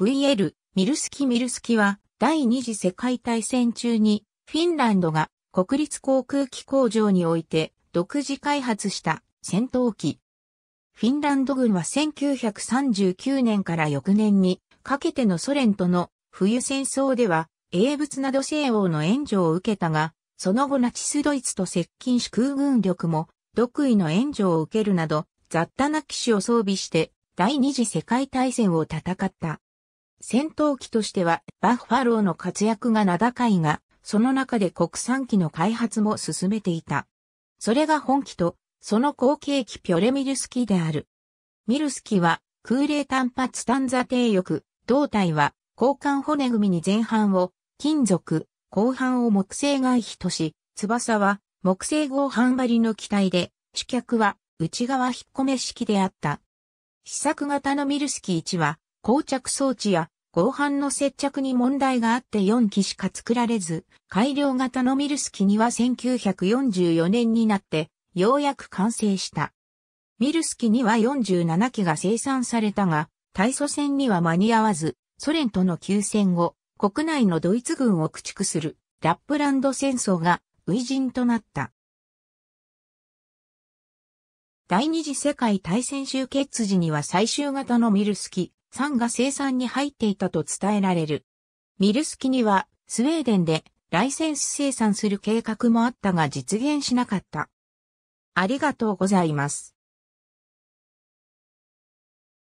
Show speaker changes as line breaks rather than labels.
VL ミルスキミルスキは第二次世界大戦中にフィンランドが国立航空機工場において独自開発した戦闘機。フィンランド軍は1939年から翌年にかけてのソ連との冬戦争では英仏など西欧の援助を受けたが、その後ナチスドイツと接近し空軍力も独位の援助を受けるなど雑多な機種を装備して第二次世界大戦を戦った。戦闘機としてはバッファローの活躍が名高いが、その中で国産機の開発も進めていた。それが本機とその後継機ピョレミルスキーである。ミルスキーは空冷単発単座低翼、胴体は交換骨組みに前半を金属、後半を木製外皮とし、翼は木製合半張りの機体で、主脚は内側引っ込め式であった。試作型のミルスキー1は、膠着装置や合板の接着に問題があって4機しか作られず、改良型のミルスキ2は1944年になって、ようやく完成した。ミルスキ2は47機が生産されたが、対祖戦には間に合わず、ソ連との休戦後、国内のドイツ軍を駆逐するラップランド戦争が初陣となった。第二次世界大戦終結時には最終型のミルスキ酸が生産に入っていたと伝えられる。ミルスキにはスウェーデンでライセンス生産する計画もあったが実現しなかった。ありがとうございます。